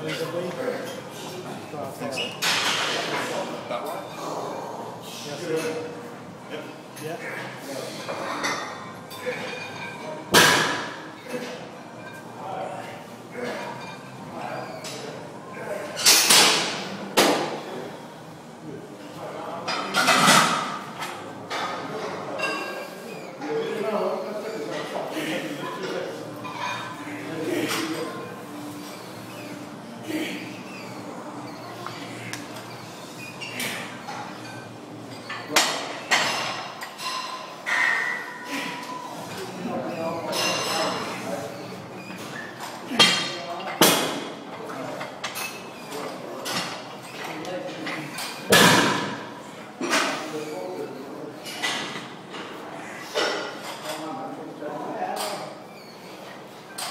unevenly. But, uh, That way? yes, yeah.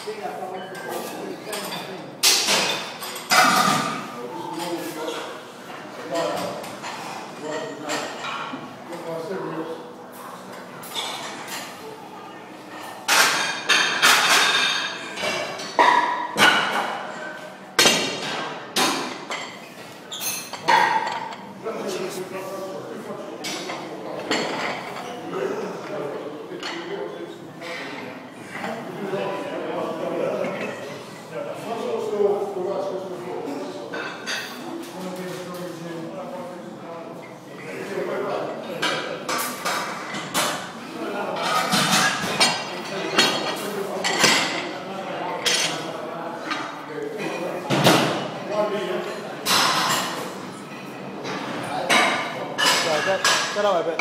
Venga, đâu rồi bạn?